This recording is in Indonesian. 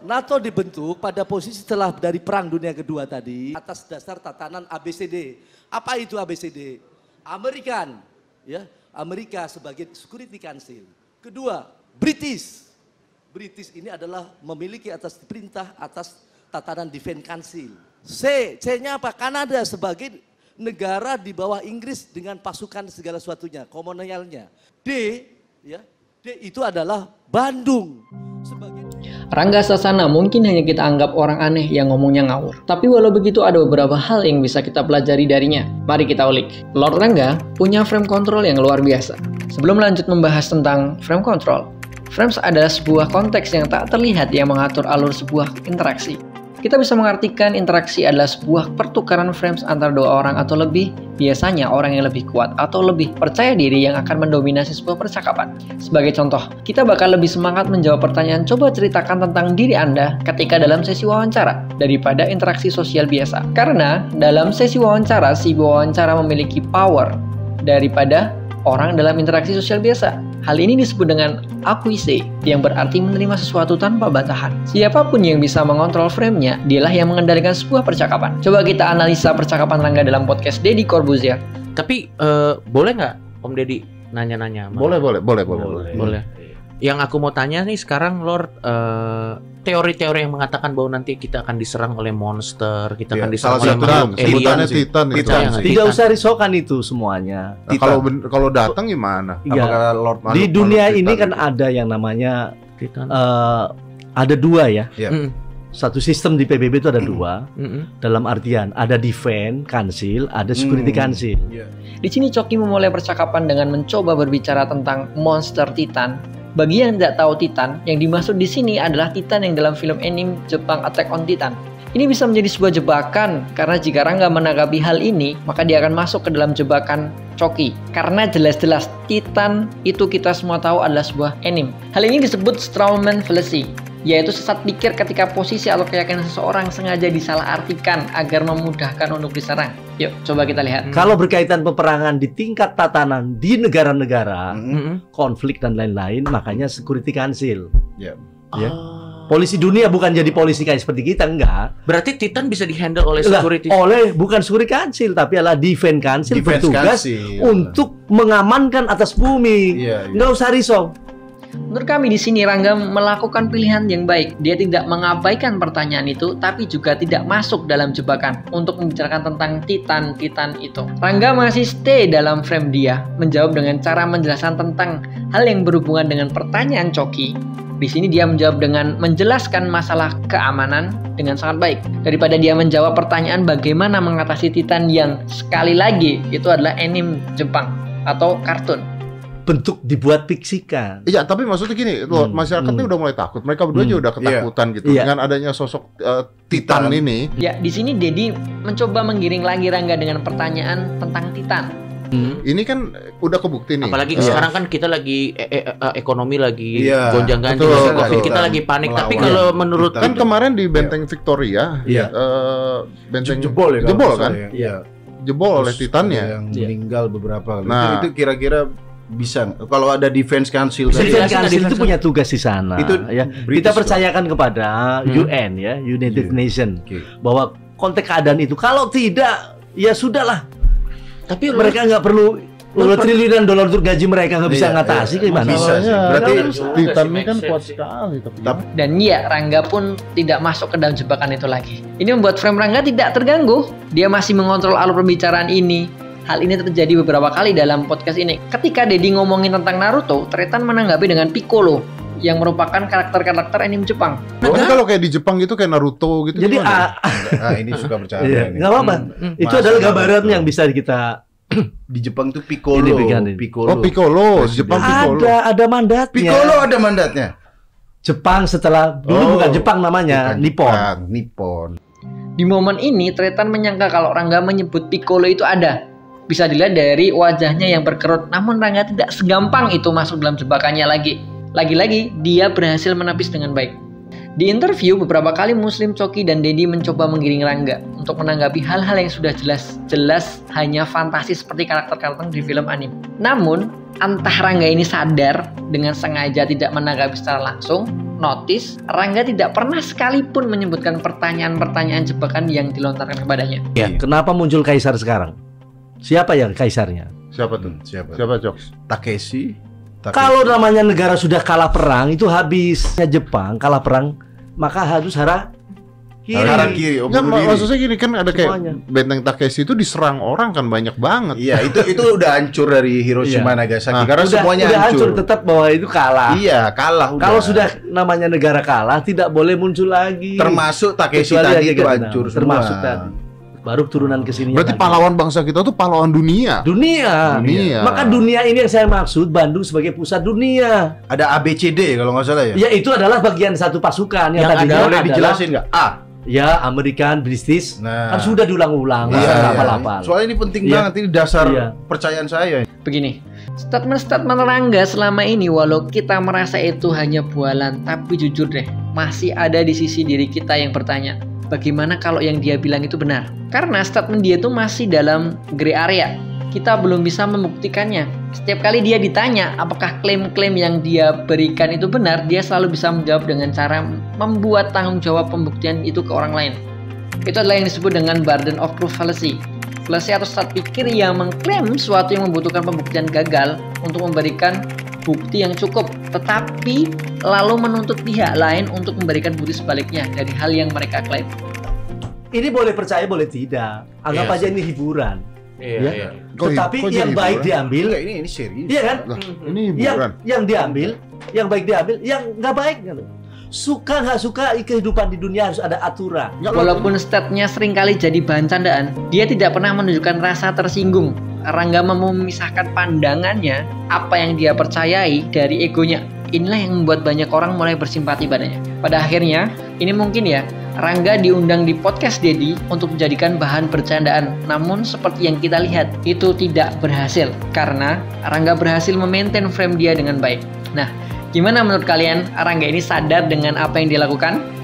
NATO dibentuk pada posisi setelah dari Perang Dunia Kedua tadi atas dasar tatanan ABCD. Apa itu ABCD? Amerikan, ya, Amerika sebagai Security Council. Kedua, British. British ini adalah memiliki atas perintah atas tatanan Defense Council. C, C-nya apa? Kanada sebagai negara di bawah Inggris dengan pasukan segala sesuatunya, kolonialnya. D, ya, D itu adalah Bandung sebagai Rangga Sasana mungkin hanya kita anggap orang aneh yang ngomongnya ngawur. Tapi walau begitu ada beberapa hal yang bisa kita pelajari darinya. Mari kita ulik. Lord Rangga punya frame control yang luar biasa. Sebelum lanjut membahas tentang frame control, frames adalah sebuah konteks yang tak terlihat yang mengatur alur sebuah interaksi. Kita bisa mengartikan interaksi adalah sebuah pertukaran frames antara dua orang atau lebih, biasanya orang yang lebih kuat atau lebih percaya diri yang akan mendominasi sebuah percakapan. Sebagai contoh, kita bakal lebih semangat menjawab pertanyaan coba ceritakan tentang diri Anda ketika dalam sesi wawancara daripada interaksi sosial biasa. Karena dalam sesi wawancara, si wawancara memiliki power daripada orang dalam interaksi sosial biasa. Hal ini disebut dengan akuise, yang berarti menerima sesuatu tanpa bantahan. Siapa pun yang bisa mengontrol framenya, dialah yang mengendalikan sebuah percakapan. Coba kita analisa percakapan Rangga dalam podcast Deddy Corbuzier. Tapi eh, boleh nggak Om Deddy nanya-nanya? sama- Boleh, boleh, boleh, boleh, boleh. Boleh. Yang aku mau tanya nih sekarang Lord eh, teori-teori yang mengatakan bahwa nanti kita akan diserang oleh monster, kita Ya, akan diserang salah oleh satu makhluk sebutannya alien. Titan. Titan sih. Tidak Titan. usah risaukan itu semuanya. Nah, kalau ben- kalau datang gimana? Iya. Apakah Lord Di Makhluk- dunia makhluk ini Titan kan itu. ada yang namanya Titan. eh, ada dua ya. Mm, Satu sistem di PBB itu ada dua. mm, mm. Dalam artian ada defense council, ada security Hmm. council. Di sini Coki memulai percakapan dengan mencoba berbicara tentang monster Titan. Bagi yang tidak tahu Titan, yang dimaksud di sini adalah Titan yang dalam film anime Jepang Attack on Titan. Ini bisa menjadi sebuah jebakan karena jika Rangga menanggapi hal ini, maka dia akan masuk ke dalam jebakan Coki. Karena jelas-jelas Titan itu kita semua tahu adalah sebuah anime. Hal ini disebut Strawman fallacy, yaitu sesat pikir ketika posisi atau keyakinan seseorang sengaja disalahartikan agar memudahkan untuk diserang. Yuk, coba kita lihat. Kalau berkaitan peperangan di tingkat tatanan di negara-negara, Mm-mm. Mm, mm. konflik dan lain-lain, makanya security council. Ya. Ah. Polisi dunia bukan jadi polisi kayak seperti kita enggak. Berarti Titan bisa dihandle oleh Lah, security. oleh bukan security council tapi adalah defense council Defense bertugas Council. untuk mengamankan atas bumi. Iya, iya. Nggak usah risau. Menurut kami di sini Rangga melakukan pilihan yang baik. Dia tidak mengabaikan pertanyaan itu, tapi juga tidak masuk dalam jebakan untuk membicarakan tentang titan-titan itu. Rangga masih stay dalam frame dia, menjawab dengan cara menjelaskan tentang hal yang berhubungan dengan pertanyaan Coki. Di sini dia menjawab dengan menjelaskan masalah keamanan dengan sangat baik daripada dia menjawab pertanyaan bagaimana mengatasi titan yang sekali lagi itu adalah anime Jepang atau kartun. Bentuk dibuat fiksikan. Iya, tapi maksudnya gini, loh, Hmm, masyarakatnya hmm. udah mulai takut. Mereka berdua Hmm, aja udah ketakutan gitu Iya. dengan adanya sosok eh, Titan Titan. ini. Ya, di sini Dedi mencoba menggiring lagi Rangga dengan pertanyaan tentang Titan. Ini kan udah kebukti nih. Apalagi Eh, sekarang kan kita lagi eh, eh, ekonomi lagi Iya, gonjang-ganjing, betul, Covid, betul. kita lagi panik. Tapi Melawan kalau menurut kan kemarin di Benteng Victoria, Iya. eh, benteng jebol ya jebol kan, ya. Iya. jebol oleh Titannya. ada yang Iya. meninggal beberapa kali. Nah. itu kira-kira bisa kalau ada defense council tadi, Defense council itu punya tugas di sana. Itu ya. British Kita percayakan kepada Hmm. UN ya, United Iya. Nation Oke. bahwa konteks keadaan itu kalau tidak ya sudahlah tapi mereka nggak perlu Puluhan triliunan dolar untuk gaji mereka nggak bisa Iya, ngatasi iya. gimana? Bisa sih. Berarti Titan ini kan kuat sekali tapi. Tapi- Dan iya, Rangga pun tidak masuk ke dalam jebakan itu lagi. Ini membuat frame Rangga tidak terganggu. Dia masih mengontrol alur pembicaraan ini. Hal ini terjadi beberapa kali dalam podcast ini. Ketika Dedi ngomongin tentang Naruto, Tretan menanggapi dengan Piccolo yang merupakan karakter-karakter anime Jepang. Oh, kalau kayak di Jepang gitu kayak Naruto gitu. Jadi ah, nah ini suka bercanda iya, ini. nggak apa-apa. Hmm, Itu Masa adalah gambaran yang bisa kita di Jepang tuh Piccolo. Ini bagian ini. Piccolo. Oh, Piccolo, Presiden. Jepang Piccolo. ada ada mandatnya. Piccolo ada mandatnya. Jepang setelah dulu Oh, bukan Jepang namanya, Bukan Nippon. Jepang, Nippon. Di momen ini, Tretan menyangka kalau Rangga menyebut Piccolo itu ada. Bisa dilihat dari wajahnya yang berkerut, namun Rangga tidak segampang itu masuk dalam jebakannya lagi. Lagi-lagi, dia berhasil menepis dengan baik. Di interview, beberapa kali Muslim Coki dan Dedi mencoba menggiring Rangga untuk menanggapi hal-hal yang sudah jelas-jelas hanya fantasi seperti karakter-karakter di film anime. Namun, entah Rangga ini sadar dengan sengaja tidak menanggapi secara langsung, notice Rangga tidak pernah sekalipun menyebutkan pertanyaan-pertanyaan jebakan yang dilontarkan kepadanya. Ya, kenapa muncul kaisar sekarang? Siapa yang kaisarnya? Siapa tuh? Hmm, siapa? Siapa Cok? Takeshi. Takeshi. Kalau namanya negara sudah kalah perang itu habis. Ya, Jepang kalah perang maka harus hara kiri. Kanan kiri, bunuh diri. maksudnya gini kan ada kayak Semuanya. benteng Takeshi itu diserang orang kan banyak banget. Iya, itu itu udah hancur dari Hiroshima Iya. Nagasaki Nah, karena udah, semuanya udah hancur. hancur. tetap bahwa itu kalah. Iya, kalah udah. Kalau sudah namanya negara kalah tidak boleh muncul lagi. termasuk Takeshi Kecuali tadi itu hancur gitu. termasuk semua. tadi. Baru turunan ke sini. Berarti pahlawan bangsa kita tuh pahlawan dunia. dunia. Dunia. Maka dunia ini yang saya maksud Bandung sebagai pusat dunia. Ada ABCD kalau nggak salah ya. Ya itu adalah bagian satu pasukan yang, Yang tadinya ada boleh adalah dijelasin nggak? A. ya American, British. Nah. Kan sudah diulang-ulang. Iya, iya. Soalnya ini penting Iya. banget ini dasar Iya. percayaan saya. Begini, statement-statement Rangga selama ini walau kita merasa itu hanya bualan, tapi jujur deh, masih ada di sisi diri kita yang bertanya, bagaimana kalau yang dia bilang itu benar? Karena statement dia itu masih dalam gray area. Kita belum bisa membuktikannya. Setiap kali dia ditanya apakah klaim-klaim yang dia berikan itu benar, dia selalu bisa menjawab dengan cara membuat tanggung jawab pembuktian itu ke orang lain. Itu adalah yang disebut dengan burden of proof fallacy. Fallacy atau sesat pikir yang mengklaim sesuatu yang membutuhkan pembuktian gagal untuk memberikan bukti yang cukup, tetapi lalu menuntut pihak lain untuk memberikan bukti sebaliknya dari hal yang mereka klaim. Ini boleh percaya boleh tidak. Anggap Iya aja ini hiburan. Iya, Ya. iya. Kok- Tetapi kok yang baik hiburan? diambil, Enggak, ini ini serius. iya kan? Lah, ini Yang hiburan. yang diambil, yang baik diambil, yang nggak baik gitu. Suka nggak suka kehidupan di dunia harus ada aturan. Walaupun state-nya sering kali jadi bahan candaan, dia tidak pernah menunjukkan rasa tersinggung. Rangga mau memisahkan pandangannya, apa yang dia percayai dari egonya. Inilah yang membuat banyak orang mulai bersimpati padanya. Pada akhirnya, ini mungkin ya, Rangga diundang di podcast Dedi untuk menjadikan bahan bercandaan. Namun seperti yang kita lihat, itu tidak berhasil. Karena Rangga berhasil memaintain frame dia dengan baik. Nah, gimana menurut kalian? Rangga ini sadar dengan apa yang dilakukan?